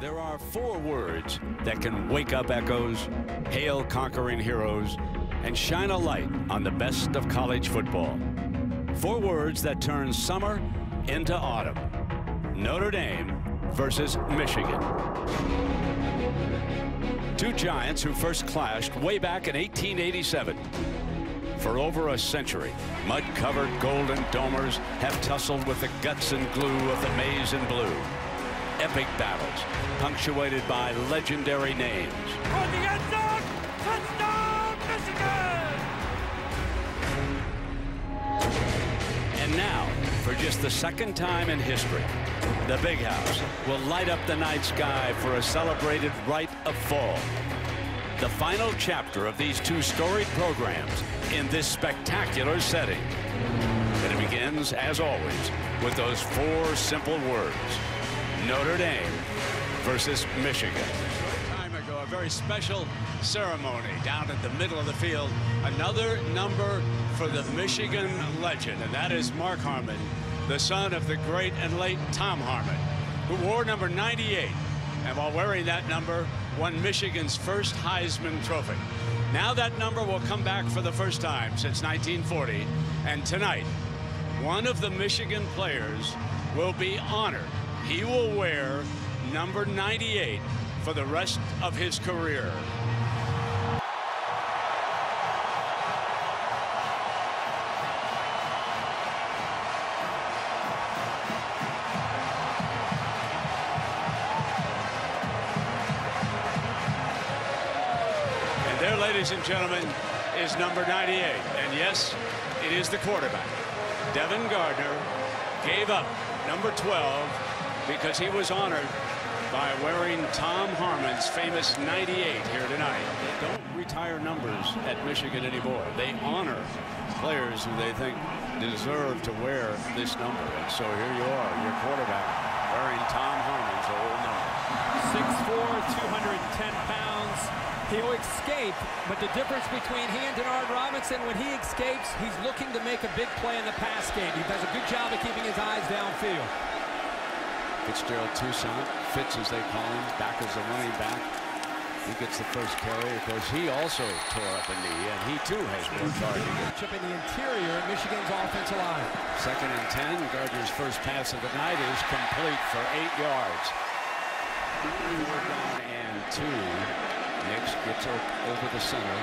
There are four words that can wake up echoes, hail conquering heroes, and shine a light on the best of college football. Four words that turn summer into autumn. Notre Dame versus Michigan. Two giants who first clashed way back in 1887. For over a century, mud-covered golden domers have tussled with the guts and glue of the maize and blue. Epic battles, punctuated by legendary names. On the end zone, touchdown, Michigan! And now, for just the second time in history, the Big House will light up the night sky for a celebrated rite of fall. The final chapter of these two storied programs in this spectacular setting. And it begins, as always, with those four simple words. Notre Dame versus Michigan. Time ago, a very special ceremony down at the middle of the field. Another number for the Michigan legend, and that is Mark Harmon, the son of the great and late Tom Harmon, who wore number 98, and while wearing that number, won Michigan's first Heisman Trophy. Now that number will come back for the first time since 1940, and tonight, one of the Michigan players will be honored. He will wear number 98 for the rest of his career. And there, ladies and gentlemen, is number 98. And yes, it is the quarterback. Devin Gardner gave up number 12 because he was honored by wearing Tom Harmon's famous 98 here tonight. They don't retire numbers at Michigan anymore. They honor players who they think deserve to wear this number. And so here you are, your quarterback, wearing Tom Harmon's old number. 6'4", 210 pounds. He'll escape, but the difference between he and Denard Robinson, when he escapes, he's looking to make a big play in the pass game. He does a good job of keeping his eyes downfield. Fitzgerald Toussaint, Fitz as they call him, back as a running back. He gets the first carry. Of course, he also tore up a knee, and he too has hard to. Chip in the interior Michigan's offensive line. Second and 10, Gardner's first pass of the night is complete for eight yards. Down and two. Nix gets over the center.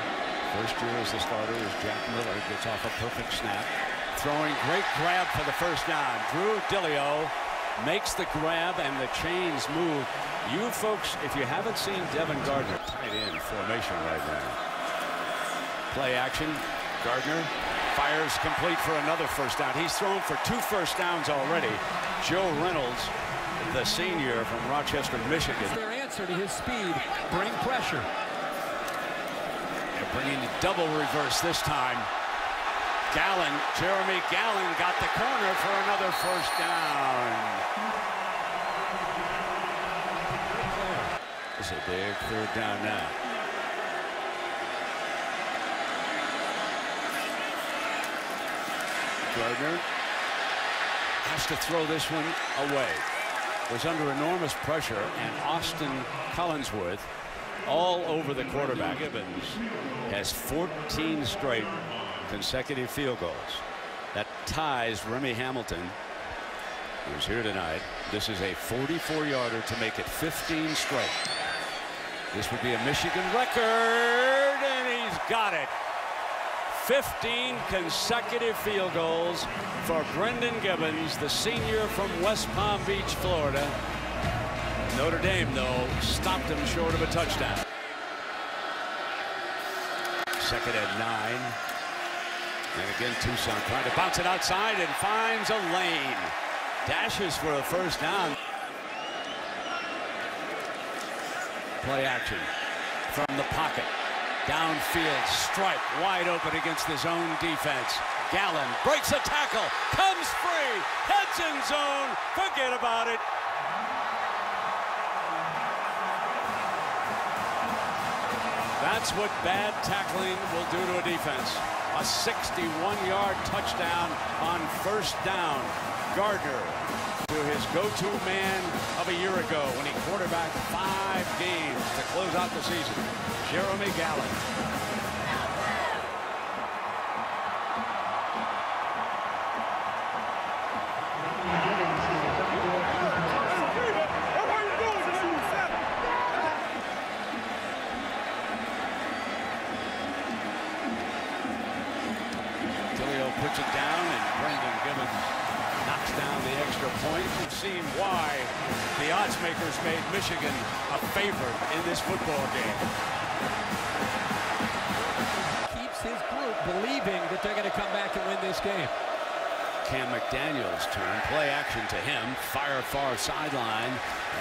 First year as the starter is Jack Miller. Gets off a perfect snap. Throwing great grab for the first down. Drew Dileo makes the grab and the chains move. You folks, if you haven't seen Devin Gardner tight end formation right now. Play action. Gardner fires complete for another first down. He's thrown for two first downs already. Joe Reynolds, the senior from Rochester, Michigan. Their answer to his speed, bring pressure. They're bringing the double reverse this time. Gallon, Jeremy Gallon got the corner for another first down. Big third down now. Gardner has to throw this one away. Was under enormous pressure, and Austin Collinsworth all over the quarterback. Gibbons has 14 straight consecutive field goals. That ties Remy Hamilton, who's here tonight. This is a 44-yarder to make it 15 straight. This would be a Michigan record, and he's got it. 15 consecutive field goals for Brendan Gibbons, the senior from West Palm Beach, Florida. Notre Dame, though, stopped him short of a touchdown. Second and nine. And again, Toussaint trying to bounce it outside and finds a lane. Dashes for a first down. Play action from the pocket. Downfield, strike, wide open against the zone defense. Gallon breaks a tackle, comes free, heads in zone, forget about it. That's what bad tackling will do to a defense. A 61-yard touchdown on first down. Gardner his go-to man of a year ago when he quarterbacked five games to close out the season, Jeremy Gallon. puts it down, and Brendan Gibbons knocks down the extra point. We've seen why the odds makers made Michigan a favorite in this football game. Keeps his group believing that they're going to come back and win this game. Cam McDaniel's turn. Play action to him. Fire far sideline.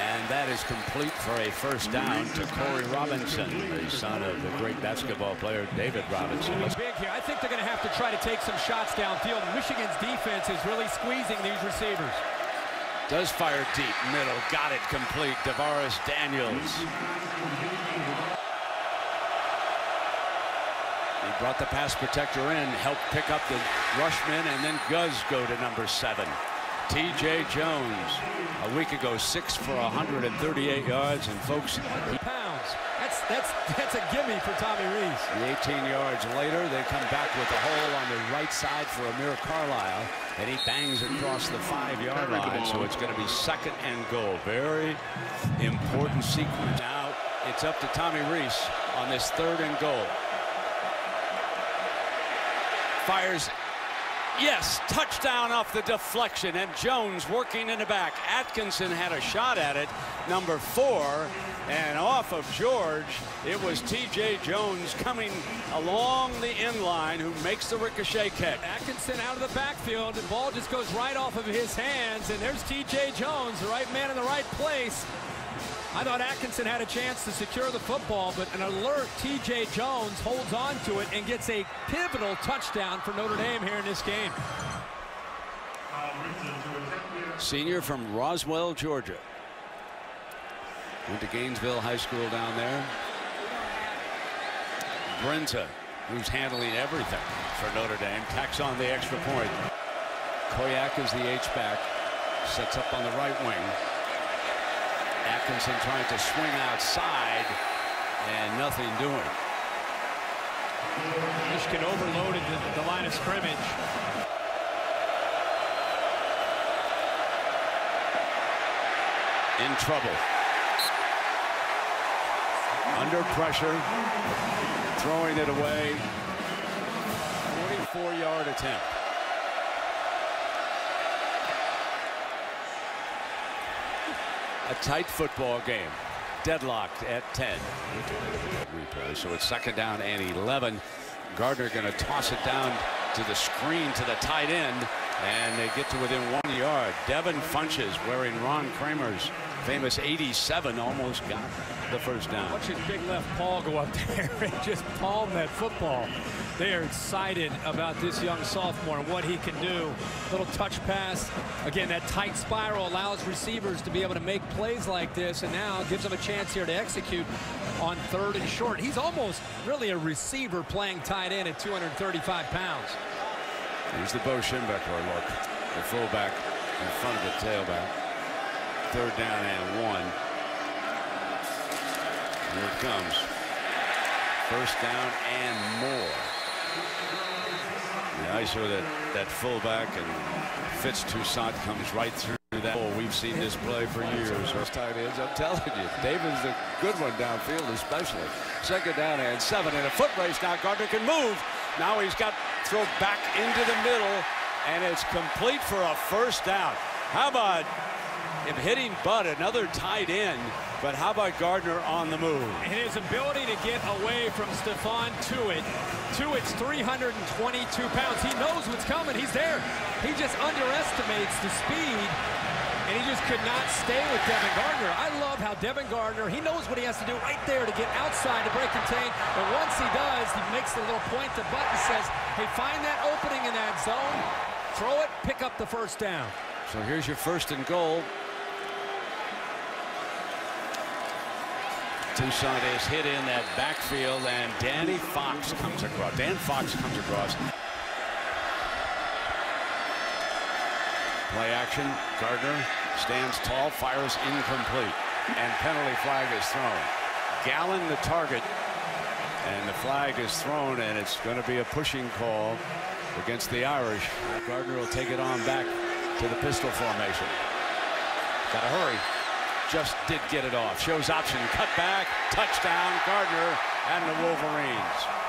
And that is complete for a first down to Corey Robinson, the son of the great basketball player David Robinson. Big here. I think they're going to have to try to take some shots downfield. Michigan's defense is really squeezing these receivers. Does fire deep, middle, got it complete. DaVaris Daniels He brought the pass protector in, helped pick up the rushman, and then Guz go to number seven. T.J. Jones, a week ago, six for 138 yards, and folks. Pounds. That's that's that's a gimme for Tommy Rees. 18 yards later, they come back with a hole on the right side for Amir Carlisle, and he bangs across the five-yard line. So it's going to be second and goal. Very important sequence. Now it's up to Tommy Rees on this third and goal fires. Yes, touchdown off the deflection, and Jones working in the back. Atkinson had a shot at it, number four, and off of George, it was T.J. Jones coming along the end line who makes the ricochet catch. Atkinson out of the backfield, the ball just goes right off of his hands, and there's T.J. Jones, the right man in the right place. I thought Atkinson had a chance to secure the football, but an alert T.J. Jones holds on to it and gets a pivotal touchdown for Notre Dame here in this game. Senior from Roswell, Georgia. Went to Gainesville High School down there. Brindza, who's handling everything for Notre Dame, tacks on the extra point. Koyack is the H-back, sets up on the right wing. Atkinson trying to swing outside and nothing doing. Michigan overloaded the, the line of scrimmage. In trouble. Under pressure. Throwing it away. 44-yard attempt. A tight football game. Deadlocked at 10. Replay. So it's second down and 11. Gardner going to toss it down to the screen to the tight end. And they get to within one yard. Devin Funchess wearing Ron Kramer's famous 87 almost got the first down. Watch his big left paw go up there and just palm that football. They are excited about this young sophomore and what he can do. Little touch pass. Again, that tight spiral allows receivers to be able to make plays like this and now gives them a chance here to execute on third and short. He's almost really a receiver playing tight end at 235 pounds. Here's the Bo Schembechler look. The fullback in front of the tailback. Third down and one. Here it comes. First down and more. ISO that, that fullback and Fitz Toussaint comes right through that. Oh, we've seen this play for years. First tight ends, I'm telling you. David's a good one downfield, especially. Second down and seven. In a foot race now, Gardner can move. Now he's got throw back into the middle, and it's complete for a first down. How about him hitting Bud, another tight end, but how about Gardner on the move? And his ability to get away from Stephon Tuitt. Tuitt's 322 pounds. He knows what's coming. He's there. He just underestimates the speed and he just could not stay with Devin Gardner. I love how Devin Gardner, he knows what he has to do right there to get outside to break contain. But once he does, he makes the little point to Button says, hey, find that opening in that zone, throw it, pick up the first down. So here's your first and goal. Toussaint is hit in that backfield, and Danny Fox comes across. Dan Fox comes across. Play action. Gardner Stands tall, fires incomplete. And penalty flag is thrown. Gallon the target. And the flag is thrown, and it's going to be a pushing call against the Irish. Gardner will take it on back to the pistol formation. Got to hurry. Just did get it off. Shows option. Cut back. Touchdown. Gardner and the Wolverines.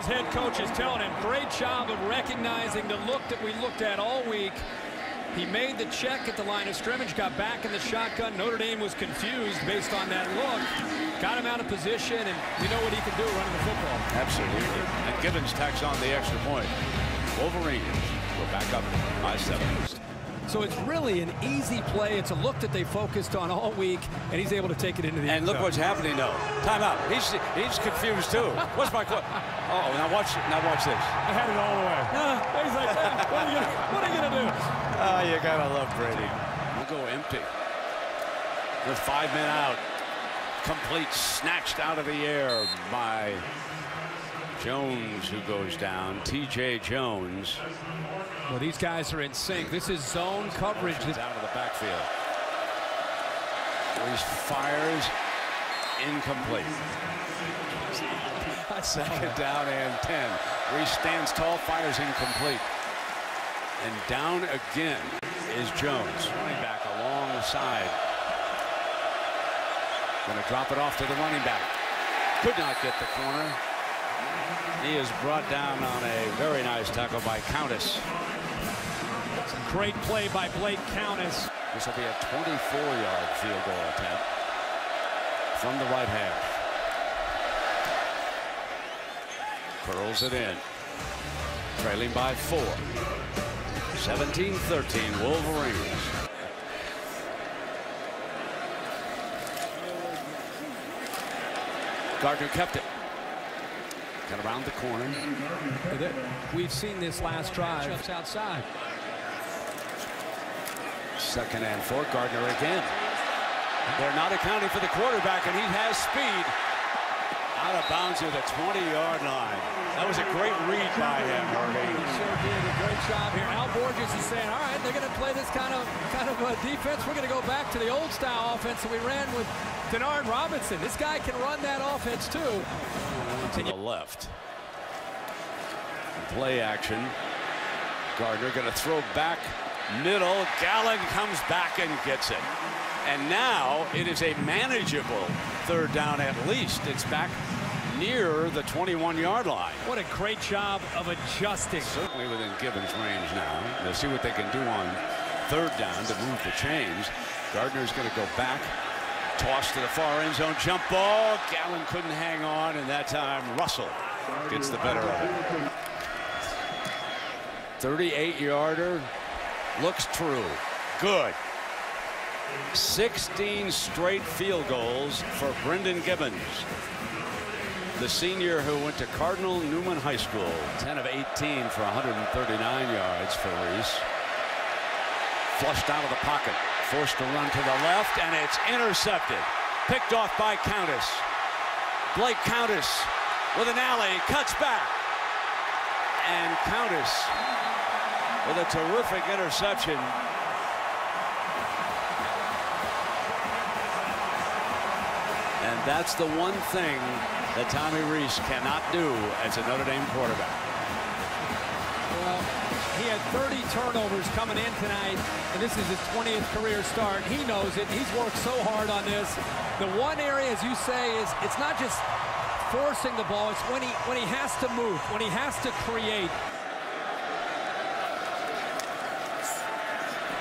His head coach is telling him. Great job of recognizing the look that we looked at all week. He made the check at the line of scrimmage, got back in the shotgun. Notre Dame was confused based on that look. Got him out of position, and we know what he can do running the football. Absolutely. And Gibbons tacks on the extra point. Wolverines go back up by seven. So it's really an easy play. It's a look that they focused on all week, and he's able to take it into the And look zone. what's happening though. Timeout. He's he's confused too. What's my call? Oh, now watch now watch this. I had it all the way. He's like, "Ah, what, are you gonna, what are you gonna do? Oh, you gotta love Brady. We'll go empty. With five men out. Complete snatched out of the air by Jones who goes down. TJ Jones. Well, these guys are in sync. This is zone coverage. Out of the backfield. He fires incomplete. Second down and 10. Rees stands tall, fires incomplete. And down again is Jones. Running back alongside. Going to drop it off to the running back. Could not get the corner. He is brought down on a very nice tackle by Countess. Great play by Blake Countess. This will be a 24-yard field goal attempt from the right half. Curls it in. Trailing by four. 17-13 Wolverines. Gardner kept it. Got around the corner. We've seen this last drive. Jumps outside. Second and four. Gardner again. They're not accounting for the quarterback, and he has speed. Out of bounds at the 20-yard line. That was a great read by him, Herbie. Sure did a great job here. Al Borges is saying, all right, they're going to play this kind of kind of uh, defense. We're going to go back to the old style offense that we ran with Denard Robinson. This guy can run that offense too. To the left. Play action. Gardner going to throw back middle. Gallon comes back and gets it. And now it is a manageable third down at least. It's back near the 21-yard line. What a great job of adjusting. Certainly within Gibbons' range now. They'll see what they can do on third down to move the chains. Gardner's going to go back. Toss to the far end zone. Jump ball. Gallon couldn't hang on, and that time Russell gets the better of it. 38-yarder. Looks true. Good. 16 straight field goals for Brendan Gibbons. The senior who went to Cardinal Newman High School. 10 of 18 for 139 yards for Rees. Flushed out of the pocket. Forced to run to the left, and it's intercepted. Picked off by Countess. Blake Countess with an alley. Cuts back. And Countess with a terrific interception. And that's the one thing that Tommy Rees cannot do as a Notre Dame quarterback. Well, he had 30 turnovers coming in tonight, and this is his 20th career start. He knows it. He's worked so hard on this. The one area, as you say, is it's not just forcing the ball. It's when he when he has to move, when he has to create.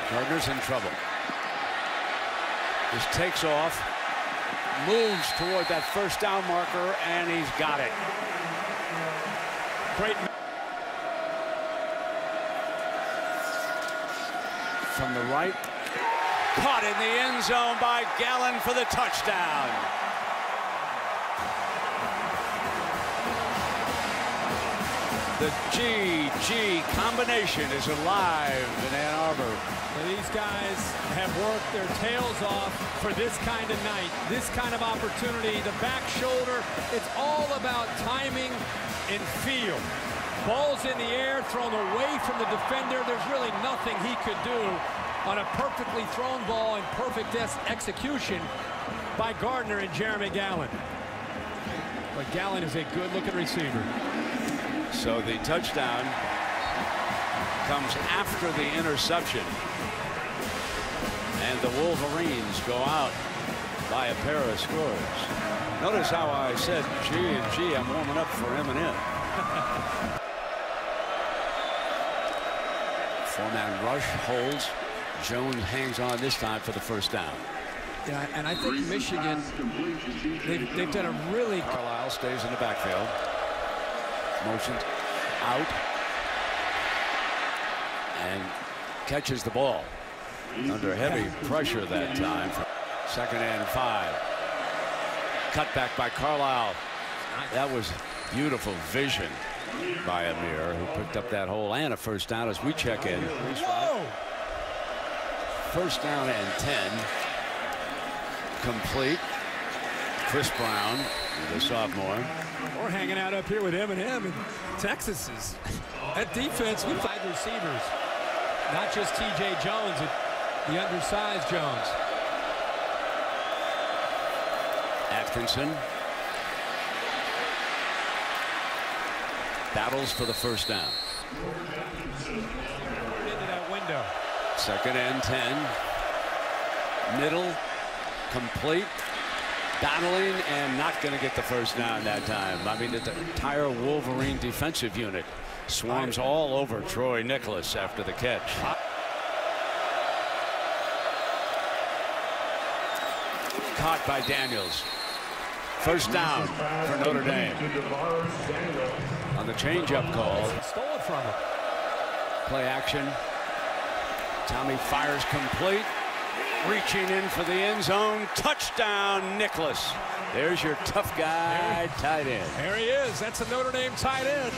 Gardner's in trouble. Just takes off, moves toward that first down marker, and he's got it. Great. From the right, caught in the end zone by Gallon for the touchdown. The GG combination is alive in Ann Arbor. these guys have worked their tails off for this kind of night, this kind of opportunity. The back shoulder, it's all about timing and feel. Ball's in the air, thrown away from the defender. There's really nothing he could do on a perfectly thrown ball and perfect execution by Gardner and Jeremy Gallon. But Gallon is a good-looking receiver. So the touchdown comes after the interception. And the Wolverines go out by a pair of scores. Notice how I said G and G, I'm warming up for M&M. Four-man rush holds. Jones hangs on this time for the first down. Yeah, and I think Michigan, they've, they've done a really... Carlisle stays in the backfield. Motions out. And catches the ball. Under heavy pressure that time. Second and five. Cut back by Carlisle. That was beautiful vision by Amir, who picked up that hole and a first down as we check in. First down and 10. Complete. Chris Brown, the sophomore. We're hanging out up here with M&M and Texas is at defense with five receivers. Not just T.J. Jones, the undersized Jones. Atkinson. Battles for the first down. Into that window. Second and 10. Middle. Complete battling and not going to get the first down that time. I mean, the entire Wolverine defensive unit swarms all over Troy Niklas after the catch. Caught by Daniels. First down for Notre Dame. On the changeup call. Stole it from him. Play action. Tommy fires complete reaching in for the end zone. Touchdown, Niklas. There's your tough guy there, tight end. There he is. That's a Notre Dame tight end.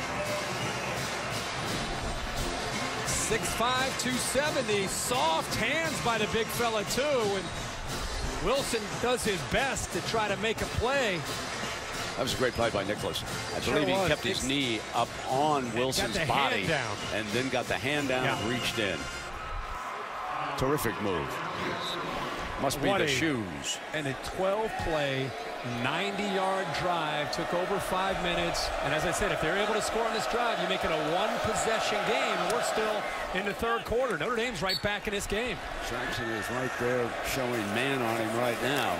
6'5", 270. Soft hands by the big fella, too. And Wilson does his best to try to make a play. That was a great play by Niklas. I sure believe he was. kept his knee up on Wilson's body and then got the hand down yeah. and reached in. Terrific move. Must be what the a, shoes. And a 12-play, 90-yard drive took over five minutes. And as I said, if they're able to score on this drive, you make it a one-possession game. We're still in the third quarter. Notre Dame's right back in this game. Jackson is right there showing man on him right now.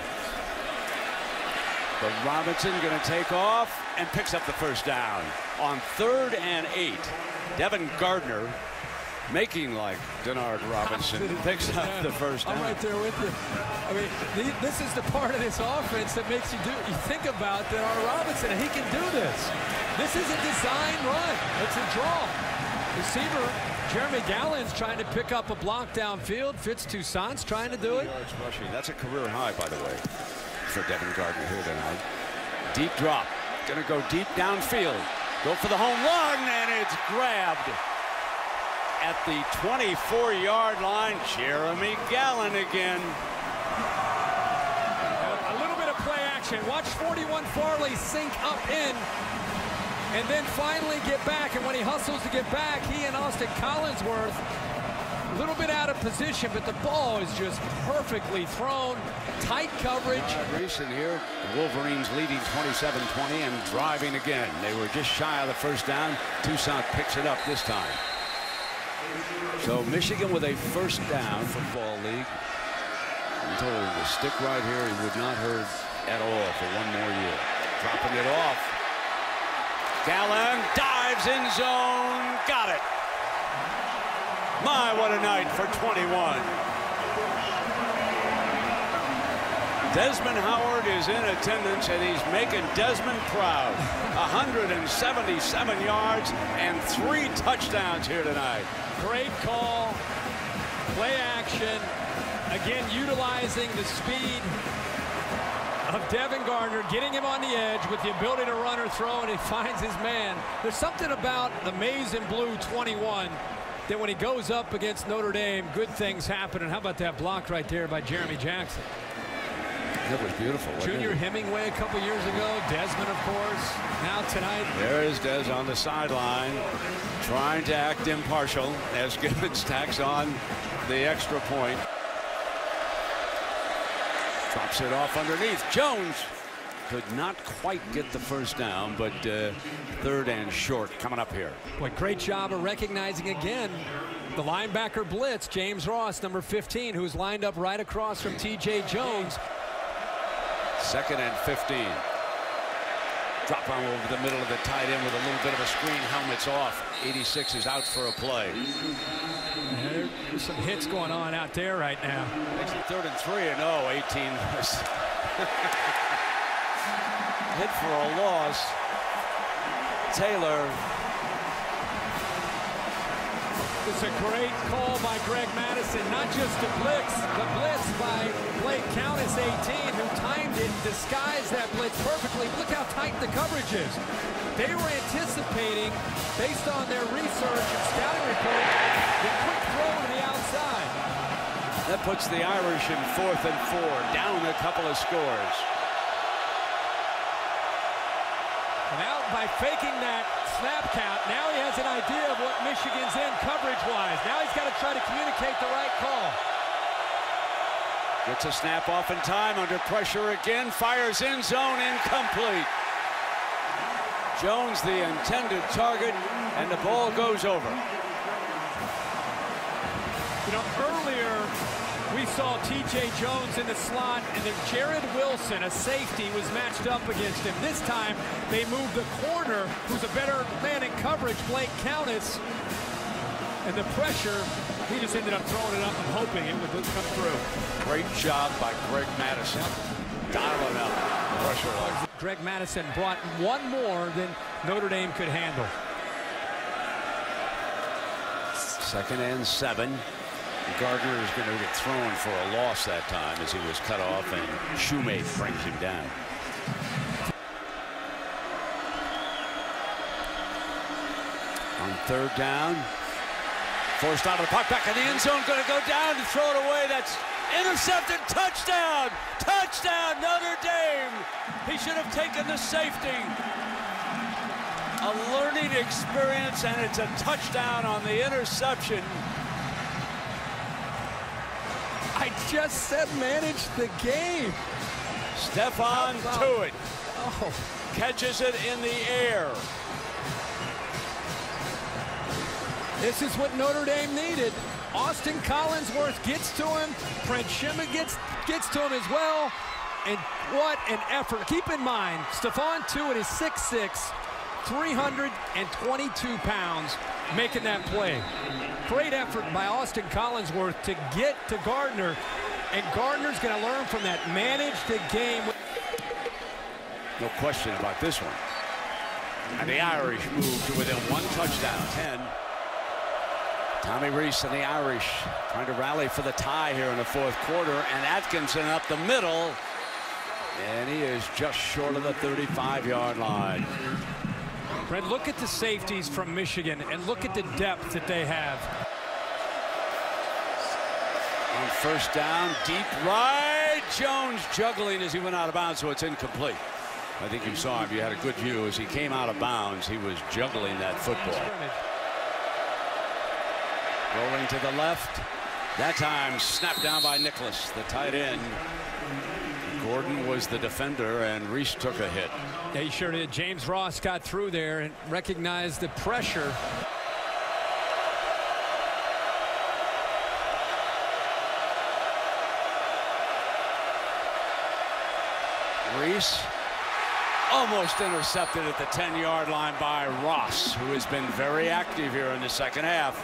But Robinson going to take off and picks up the first down on third and eight. Devin Gardner making like Denard Robinson picks up the first down. I'm right there with you. I mean, the, this is the part of this offense that makes you do you think about Denard Robinson, and he can do this. This is a design run. It's a draw. Receiver Jeremy Gallon's trying to pick up a block downfield. Fitz Toussaint's trying to do it. That's a career high, by the way, for Devin Gardner here tonight. Deep drop. Going to go deep downfield. Go for the home run, and it's grabbed at the 24-yard line. Jeremy Gallon again. A little bit of play action. Watch 41 Farley sink up in and then finally get back. And when he hustles to get back, he and Austin Collinsworth a little bit out of position, but the ball is just perfectly thrown. Tight coverage. Recent here, the Wolverines leading 27-20 and driving again. They were just shy of the first down. Toussaint picks it up this time. So Michigan with a first down football league. I'm told to stick right here. He would not hurt at all for one more year. Dropping it off. Gallon dives in zone. Got it. My, what a night for 21. Desmond Howard is in attendance, and he's making Desmond proud. 177 yards and three touchdowns here tonight. Great call. Play action. Again, utilizing the speed of Devin Gardner, getting him on the edge with the ability to run or throw, and he finds his man. There's something about the maize and blue 21 that when he goes up against Notre Dame, good things happen. And how about that block right there by Jeremy Jackson? That was beautiful. Junior Hemingway a couple years ago. Desmond, of course. Now tonight. There is Des on the sideline trying to act impartial as Gibbons tacks on the extra point. Drops it off underneath. Jones could not quite get the first down, but uh, third and short coming up here. What great job of recognizing again the linebacker blitz, James Ross, number 15, who's lined up right across from T.J. Jones. Second and 15. Drop on over the middle of the tight end with a little bit of a screen. Helmet's off. 86 is out for a play. There's some hits going on out there right now. Makes it third and three and oh, 18 hit for a loss. Taylor it's a great call by Greg Mattison, not just the blitz, the blitz by Blake Countess, 18, who timed it, and disguised that blitz perfectly. Look how tight the coverage is. They were anticipating, based on their research and scouting report, the quick throw to the outside. That puts the Irish in fourth and four, down a couple of scores. By faking that snap count, now he has an idea of what Michigan's in coverage-wise. Now he's got to try to communicate the right call. Gets a snap off in time, under pressure again, fires in zone, incomplete. Jones the intended target, and the ball goes over. You know, earlier we saw T.J. Jones in the slot, and then Jarrod Wilson, a safety, was matched up against him. This time, they moved the corner, who's a better man in coverage, Blake Countess. And the pressure, he just ended up throwing it up and hoping it would come through. Great job by Greg Mattison. Dialing up pressure. Greg Mattison brought one more than Notre Dame could handle. Second and seven. Gardner is going to get thrown for a loss that time as he was cut off and Shoemate brings him down. On third down. Forced out of the puck back in the end zone. Going to go down and throw it away. That's intercepted. Touchdown. Touchdown Notre Dame. He should have taken the safety. A learning experience and it's a touchdown on the interception. I just said manage the game. Stephon Tuitt oh. catches it in the air. This is what Notre Dame needed. Austin Collinsworth gets to him. Brent Shima gets, gets to him as well. And what an effort. Keep in mind, Stephon Tuitt is 6'6", 322 pounds, making that play. Great effort by Austin Collinsworth to get to Gardner, and Gardner's going to learn from that. Manage the game. No question about this one. And the Irish move to within one touchdown, 10. Tommy Rees and the Irish trying to rally for the tie here in the fourth quarter, and Atkinson up the middle, and he is just short of the 35-yard line. Look at the safeties from Michigan and look at the depth that they have. On first down, deep right. Jones juggling as he went out of bounds, so it's incomplete. I think you saw him. You had a good view as he came out of bounds. He was juggling that football. Rolling to the left. That time snapped down by Niklas, the tight end. Gordon was the defender, and Rees took a hit. Yeah, he sure did. James Ross got through there and recognized the pressure. Rees almost intercepted at the 10-yard line by Ross, who has been very active here in the second half.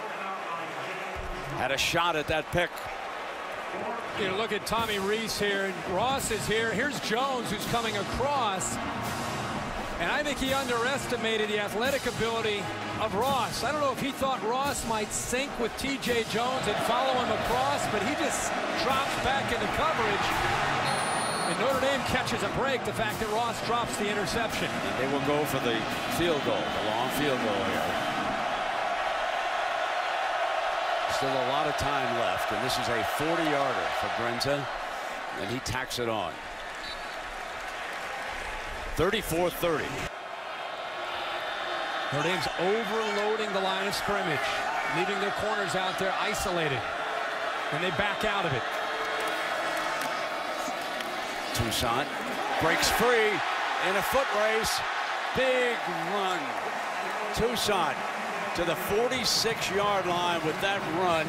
Had a shot at that pick. You look at Tommy Rees here. Ross is here. Here's Jones, who's coming across. And I think he underestimated the athletic ability of Ross. I don't know if he thought Ross might sync with T.J. Jones and follow him across, but he just drops back into coverage. And Notre Dame catches a break, the fact that Ross drops the interception. They will go for the field goal, the long field goal here. Still a lot of time left, and this is a 40-yarder for Brindza, and he tacks it on. 34-30. Notre Dame's overloading the line of scrimmage, leaving their corners out there isolated, and they back out of it. Toussaint breaks free in a foot race. Big run. Toussaint to the 46-yard line with that run,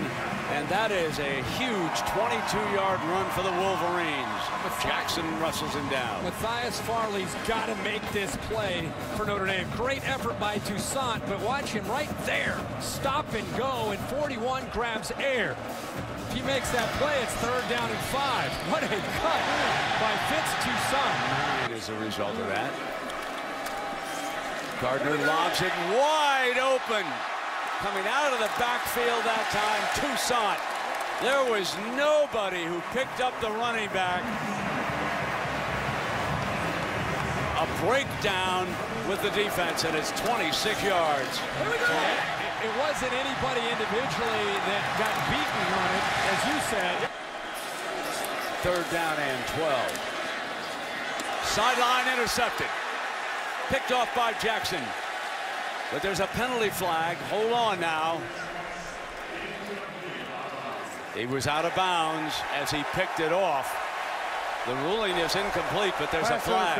and that is a huge 22-yard run for the Wolverines. Jackson wrestles him down. Matthias Farley's got to make this play for Notre Dame. Great effort by Toussaint, but watch him right there. Stop and go, and 41 grabs air. If he makes that play, it's third down and five. What a cut by Fitz Toussaint. As a result of that. Gardner lobs it wide open. Coming out of the backfield that time, Toussaint. There was nobody who picked up the running back. A breakdown with the defense, and it's 26 yards. Here we go. It wasn't anybody individually that got beaten on it, as you said. Third down and 12. Sideline intercepted. Picked off by Jackson. But there's a penalty flag. Hold on now. He was out of bounds as he picked it off. The ruling is incomplete, but there's a flag.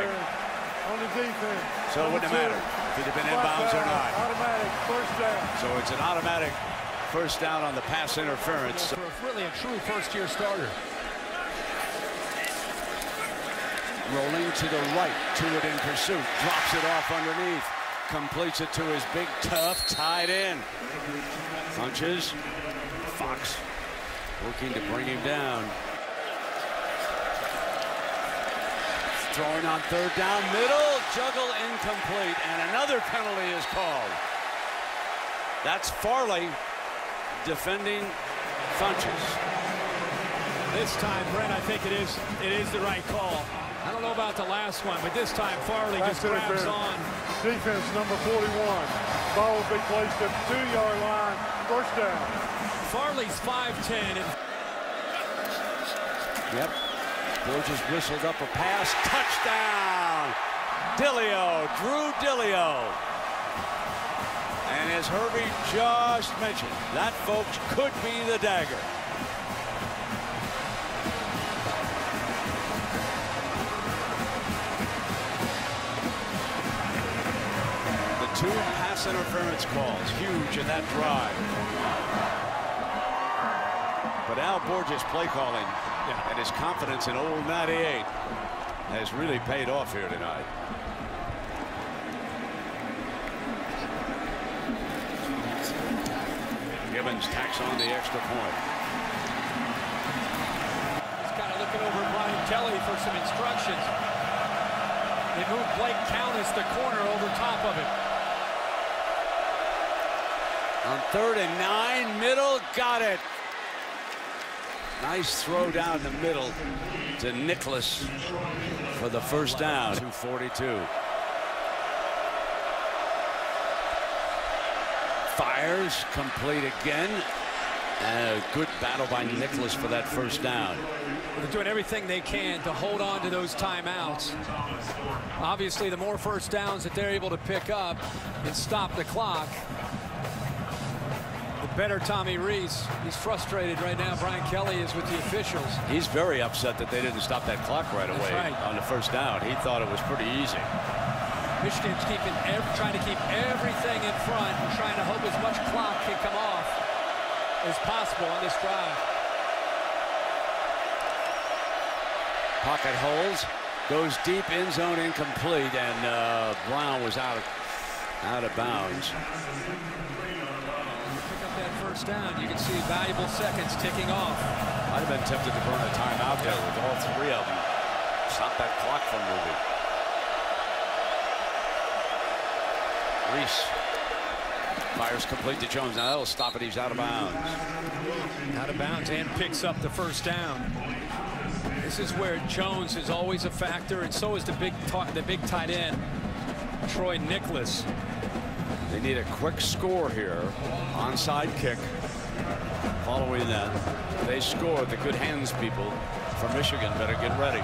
On the defense. So it wouldn't matter if he'd have been inbounds or not. Automatic first down. So it's an automatic first down on the pass interference. For really a true first-year starter. Rolling to the right, to it in pursuit. Drops it off underneath. Completes it to his big, tough tied in. Punches. Fox working to bring him down. Throwing on third down, middle, juggle incomplete, and another penalty is called. That's Farley defending Funchess. This time, Brent, I think it is it is the right call. I don't know about the last one, but this time Farley just grabs on. Defense number 41. Ball will be placed at the two-yard line. First down. Farley's 5'10", Yep. Borges whistled up a pass. Touchdown! Dileo, Drew Dileo. And as Herbie just mentioned, that, folks, could be the dagger. Pass interference calls, huge in that drive. But Al Borges' play calling and his confidence in old 98 has really paid off here tonight. Gibbons tacks on the extra point. he's kind of looking over Brian Kelly for some instructions. They move Blake Countess, the corner, over top of it. On third and nine, middle, got it. Nice throw down the middle to Niklas for the first down. 242. Fires complete again. And a good battle by Niklas for that first down. They're doing everything they can to hold on to those timeouts. Obviously, the more first downs that they're able to pick up and stop the clock, the better Tommy Rees. He's frustrated right now. Brian Kelly is with the officials. He's very upset that they didn't stop that clock right away right. on the first down. He thought it was pretty easy. Michigan's keeping trying to keep everything in front and trying to hope as much clock can come off as possible on this drive. Pocket holes, goes deep, end zone incomplete, and uh, Brown was out of out of bounds. Pick up that first down. You can see valuable seconds ticking off. I'd have been tempted to burn a timeout there with all three of them. Stop that clock from moving. Rees fires complete to Jones. Now that'll stop it. He's out of bounds. Out of bounds and picks up the first down. This is where Jones is always a factor, and so is the big the big tight end, Troy Niklas. They need a quick score here. Onside kick. Following that, they scored. The good hands people from Michigan better get ready.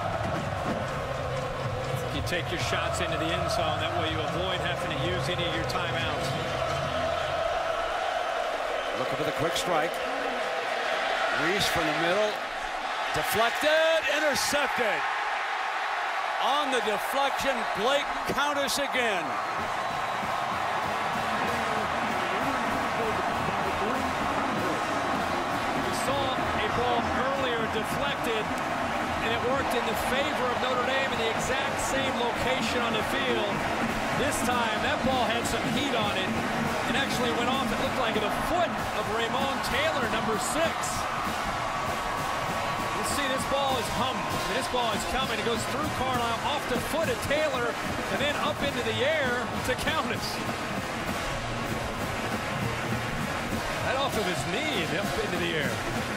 You take your shots into the end zone. That way you avoid having to use any of your timeouts. Looking for the quick strike. Rees from the middle. Deflected, intercepted. On the deflection, Blake Countess again. And it worked in the favor of Notre Dame in the exact same location on the field. This time, that ball had some heat on it and actually went off, it looked like a foot of Raymon Taylor, number six You see, this ball is hummed. This ball is coming. It goes through Carlisle, off the foot of Taylor, and then up into the air to Countess. That off of his knee and up into the air.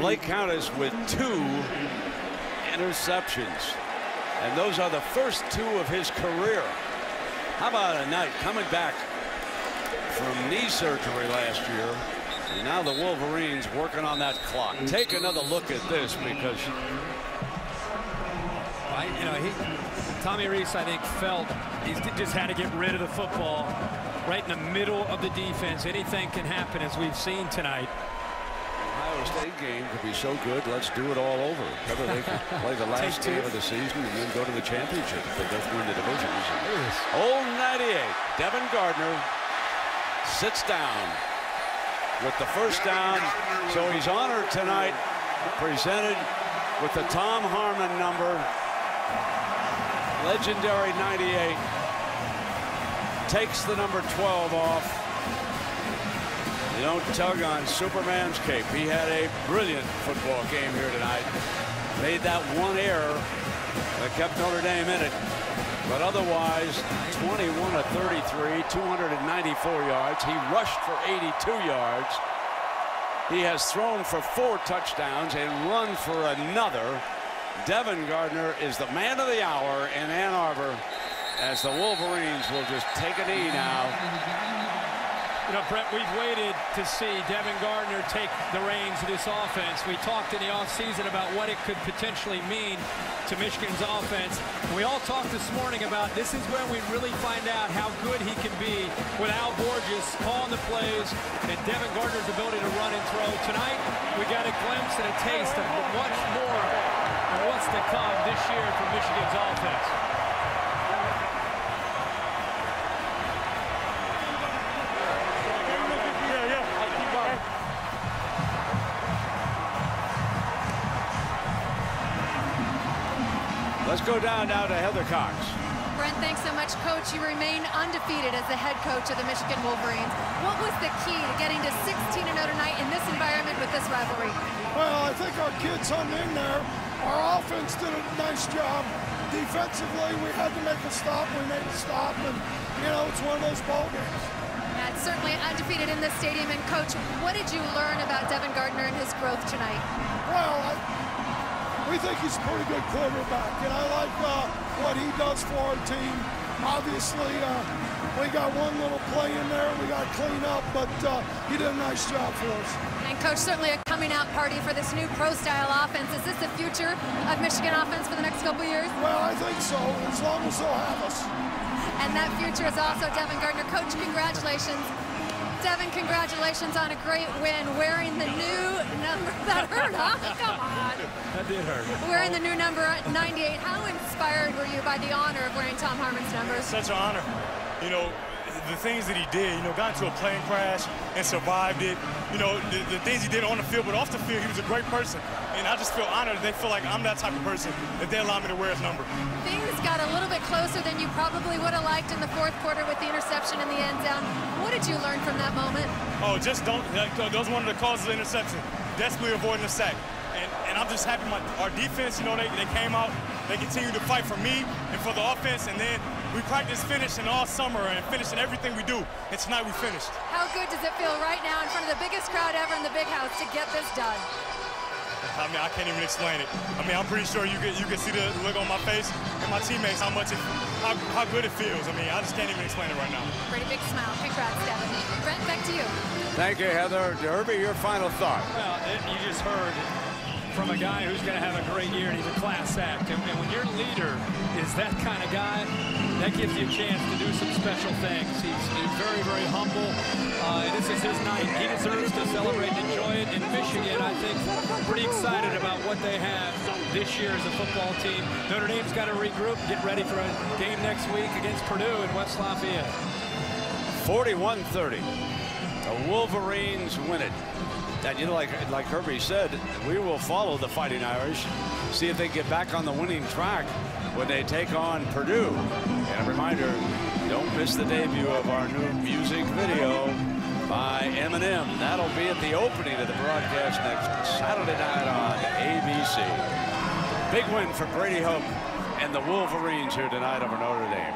Blake Countess with two interceptions. And those are the first two of his career. How about a night coming back from knee surgery last year. And now the Wolverines working on that clock. Take another look at this because I, you know, he, Tommy Rees, I think, felt he just had to get rid of the football right in the middle of the defense. Anything can happen, as we've seen tonight. Ohio State game could be so good, let's do it all over. Whether they could play the last game of the season and then go to the championship if they both win the divisions. Old 98, Devin Gardner sits down with the first down. So he's honored tonight, presented with the Tom Harmon number, legendary 98. Takes the number 12 off. You don't tug on Superman's cape. He had a brilliant football game here tonight. Made that one error that kept Notre Dame in it. But otherwise, 21 of 33, 294 yards. He rushed for 82 yards. He has thrown for four touchdowns and run for another. Devin Gardner is the man of the hour in Ann Arbor as the Wolverines will just take a knee now you know, Brent, we've waited to see Devin Gardner take the reins of this offense. We talked in the offseason about what it could potentially mean to Michigan's offense. We all talked this morning about this is where we really find out how good he can be with Al Borges calling the plays and Devin Gardner's ability to run and throw. Tonight, we got a glimpse and a taste of much more of what's to come this year from Michigan's offense. Go down now to Heather Cox. Brent, thanks so much, Coach. You remain undefeated as the head coach of the Michigan Wolverines. What was the key to getting to 16-0 tonight in this environment with this rivalry? Well, I think our kids hung in there. Our offense did a nice job. Defensively, we had to make a stop. We made a stop, and, you know, it's one of those ball games. That's certainly undefeated in this stadium. And, Coach, what did you learn about Devin Gardner and his growth tonight? Well, I, we think he's a pretty good quarterback, and I like uh, what he does for our team. Obviously, uh, we got one little play in there we got to clean up, but uh, he did a nice job for us. And Coach, certainly a coming out party for this new pro-style offense. Is this the future of Michigan offense for the next couple years? Well, I think so, as long as they'll have us. And that future is also Devin Gardner. Coach, congratulations Devin, congratulations on a great win. Wearing the new number. That hurt, huh? Come on. Did hurt. Wearing the new number 98. How inspired were you by the honor of wearing Tom Harmon's numbers? Such an honor. You know, the things that he did, you know, got into a plane crash and survived it. You know, the, the, things he did on the field, but off the field, he was a great person. And I just feel honored they feel like I'm that type of person, that they allow me to wear his number. Things got a little bit closer than you probably would have liked in the fourth quarter with the interception in the end zone. What did you learn from that moment? Oh, just don't, that was one of the causes of the interception. Desperately avoiding the sack. And and I'm just happy my, our defense, you know, they, they came out, they continued to fight for me and for the offense, and then we practiced finishing all summer and finishing everything we do, and tonight we finished. How good does it feel right now in front of the biggest crowd ever in the big house to get this done? I mean, I can't even explain it. I mean, I'm pretty sure you can you can see the look on my face and my teammates how much it, how, how good it feels. I mean, I just can't even explain it right now. Pretty big smile. Congrats, Devin. Brent, back to you. Thank you, Heather. Herbie, your final thought. Well, it, you just heard from a guy who's going to have a great year, and he's a class act. And, and when your leader is that kind of guy, that gives you a chance to do some special things. He's, he's very, very humble, uh, this is his night. He deserves to celebrate and enjoy it in Michigan. I think pretty excited about what they have this year as a football team. Notre Dame's got to regroup, get ready for a game next week against Purdue in West Lafayette. 41-30. The Wolverines win it. And you know, like like Herbie said, we will follow the Fighting Irish, see if they get back on the winning track when they take on Purdue. And a reminder, don't miss the debut of our new music video by Eminem. That'll be at the opening of the broadcast next Saturday night on ABC. Big win for Brady Hoke and the Wolverines here tonight over Notre Dame.